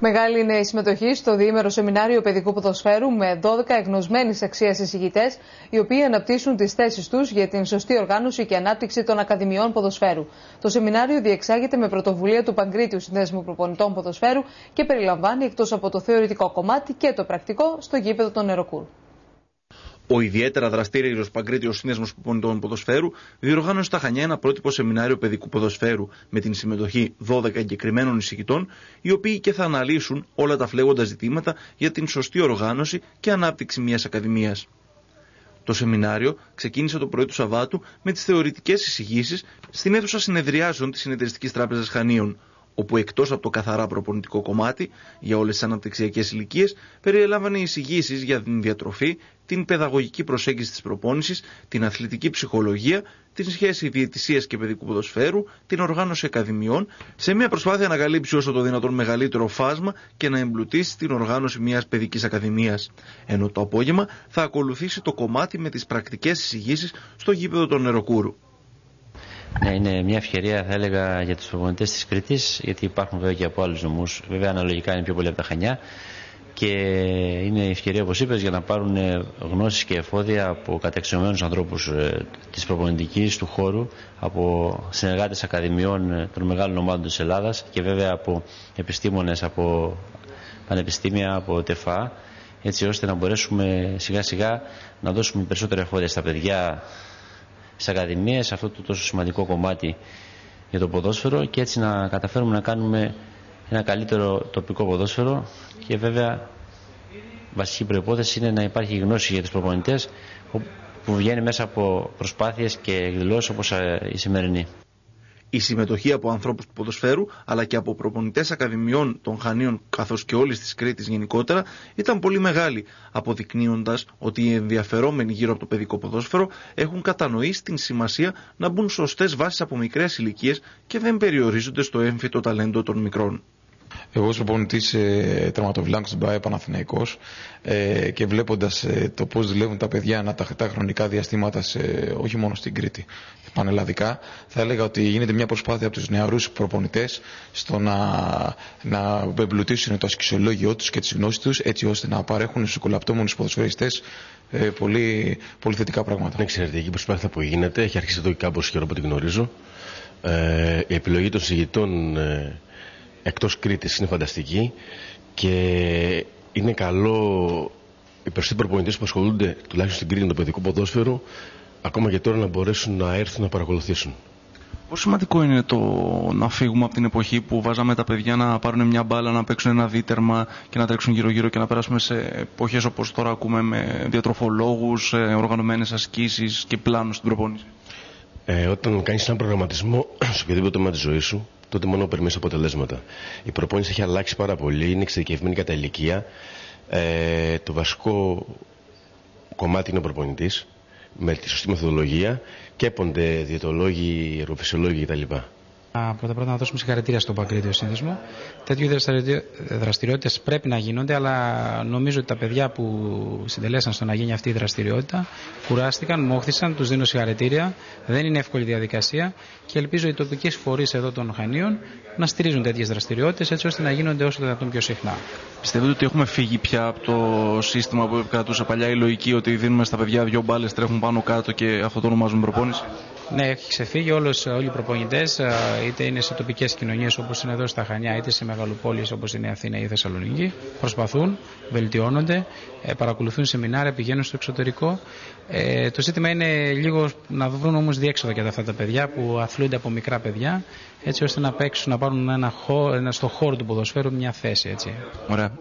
Μεγάλη είναι η συμμετοχή στο διήμερο σεμινάριο παιδικού ποδοσφαίρου με 12 εγνωσμένοι αξίας εισηγητές, οι οποίοι αναπτύσσουν τις θέσεις τους για την σωστή οργάνωση και ανάπτυξη των Ακαδημιών Ποδοσφαίρου. Το σεμινάριο διεξάγεται με πρωτοβουλία του Παγκρίτιου Συνδέσμου Προπονητών Ποδοσφαίρου και περιλαμβάνει εκτός από το θεωρητικό κομμάτι και το πρακτικό στο γήπεδο των Νεροκούρ. Ο ιδιαίτερα δραστήριος Παγκρίτιος Σύνδεσμος Προπονητών Ποδοσφαίρου διοργάνωσε στα Χανιά ένα πρότυπο σεμινάριο παιδικού ποδοσφαίρου με την συμμετοχή 12 εγκεκριμένων εισηγητών, οι οποίοι και θα αναλύσουν όλα τα φλέγοντα ζητήματα για την σωστή οργάνωση και ανάπτυξη μιας Ακαδημίας. Το σεμινάριο ξεκίνησε το πρωί του Σαββάτου με τις θεωρητικές εισηγήσεις στην αίθουσα συνεδριάσεων της Συνεταιριστικής Τράπεζας Χανίων, όπου εκτός από το καθαρά προπονητικό κομμάτι για όλες τις αναπτυξιακές ηλικίες, περιέλαβαν εισηγήσεις για την διατροφή, την παιδαγωγική προσέγγιση της προπόνησης, την αθλητική ψυχολογία, την σχέση διαιτησίας και παιδικού ποδοσφαίρου, την οργάνωση ακαδημιών, σε μια προσπάθεια να καλύψει όσο το δυνατόν μεγαλύτερο φάσμα και να εμπλουτίσει την οργάνωση μιας παιδικής ακαδημίας. Ενώ το απόγευμα θα ακολουθήσει το κομμάτι με τις πρακτικές εισηγήσεις στο γήπεδο των Νεροκούρου. Ναι, είναι μια ευκαιρία, θα έλεγα, για τους προπονητές της Κρήτης, γιατί υπάρχουν βέβαια και από άλλους νομούς. Βέβαια, αναλογικά είναι πιο πολύ από τα Χανιά. Και είναι η ευκαιρία, όπως είπες, για να πάρουν γνώσεις και εφόδια από κατεξιωμένους ανθρώπους ε, της προπονητικής, του χώρου, από συνεργάτες ακαδημιών ε, των μεγάλων ομάδων της Ελλάδας και βέβαια από επιστήμονες από πανεπιστήμια, από ΤΕΦΑ, έτσι ώστε να μπορέσουμε σιγά σιγά να δώσουμε περισσότερα εφόδια στα παιδιά στι ακαδημίες, αυτό το τόσο σημαντικό κομμάτι για το ποδόσφαιρο και έτσι να καταφέρουμε να κάνουμε ένα καλύτερο τοπικό ποδόσφαιρο και βέβαια βασική προπόθεση είναι να υπάρχει γνώση για τους προπονητές που βγαίνει μέσα από προσπάθειες και εκδηλώσεις όπως η σημερινή. Η συμμετοχή από ανθρώπους του ποδοσφαίρου αλλά και από προπονητές ακαδημιών των Χανίων καθώς και όλης της Κρήτης γενικότερα ήταν πολύ μεγάλη, αποδεικνύοντας ότι οι ενδιαφερόμενοι γύρω από το παιδικό ποδόσφαιρο έχουν κατανοήσει την σημασία να μπουν σωστές βάσεις από μικρές ηλικίες και δεν περιορίζονται στο έμφυτο ταλέντο των μικρών. Εγώ ως προπονητής ε, τερματοφυλάκων στην ΠΑΕ Παναθηναϊκός ε, και βλέποντας ε, το πώς δουλεύουν τα παιδιά να τα χρονικά διαστήματα σε, όχι μόνο στην Κρήτη, πανελλαδικά, θα έλεγα ότι γίνεται μια προσπάθεια από τους νεαρούς προπονητές στο να, να εμπλουτίσουν το ασκησιολόγιο τους και τις γνώσεις τους έτσι ώστε να παρέχουν στους κολαπτώμενους ποδοσφαιριστές ε, πολύ, πολύ θετικά πράγματα. Είναι εξαιρετική προσπάθεια που γίνεται, έχει αρχίσει εδώ και κάπως καιρό που την γνωρίζω. Ε, η επιλογή των συγγητών ε, εκτός Κρήτης είναι φανταστική και είναι καλό οι περισσότεροι προπονητές που ασχολούνται τουλάχιστον στην Κρήτη με το παιδικό ποδόσφαιρο ακόμα και τώρα να μπορέσουν να έρθουν να παρακολουθήσουν. Πόσο σημαντικό είναι το να φύγουμε από την εποχή που βάζαμε τα παιδιά να πάρουν μια μπάλα, να παίξουν ένα δίτερμα και να τρέξουν γύρω-γύρω και να περάσουμε σε εποχές όπως τώρα ακούμε με διατροφολόγους, οργανωμένες ασκήσεις και πλάνους στην προπόνηση; Ε, όταν κάνεις έναν προγραμματισμό σε οποιοδήποτε τομέα της ζωής σου, τότε μόνο περιμένεις αποτελέσματα. Η προπόνηση έχει αλλάξει πάρα πολύ, είναι εξειδικευμένη κατά ηλικία. Ε, το βασικό κομμάτι είναι ο προπονητής με τη σωστή μεθοδολογία και έπονται διαιτολόγοι, εργοφυσιολόγοι κτλ πρώτα πρώτα να δώσουμε συγχαρητήρια στον Παγκρίτιο Σύνδεσμο. Τέτοιου δραστηριότητες πρέπει να γίνονται, αλλά νομίζω ότι τα παιδιά που συντελέσαν στο να γίνει αυτή η δραστηριότητα κουράστηκαν, μόχθησαν, τους δίνω συγχαρητήρια. Δεν είναι εύκολη διαδικασία και ελπίζω οι τοπικές φορείς εδώ των Χανίων να στηρίζουν τέτοιες δραστηριότητες έτσι ώστε να γίνονται όσο το δυνατόν πιο συχνά. Πιστεύετε ότι έχουμε φύγει πια από το σύστημα που κρατούσε παλιά η λογική ότι δίνουμε στα παιδιά δύο μπάλες, τρέχουν πάνω κάτω και αυτό το ονομάζουμε προπόνηση; Ναι, έχει ξεφύγει όλους, όλοι οι προπονητές, είτε είναι σε τοπικές κοινωνίες όπως είναι εδώ στα Χανιά, είτε σε μεγαλοπόλεις όπως είναι η Αθήνα ή η Θεσσαλονίκη. Προσπαθούν, βελτιώνονται, ε, παρακολουθούν σεμινάρια, πηγαίνουν στο εξωτερικό. Ε, το ζήτημα είναι λίγο να βρουν όμως διέξοδο για αυτά τα παιδιά που αθλούνται από μικρά παιδιά, έτσι ώστε να παίξουν, να πάρουν ένα χώρο, ένα, στο χώρο του ποδοσφαίρου μια θέση. Έτσι. Ωραία.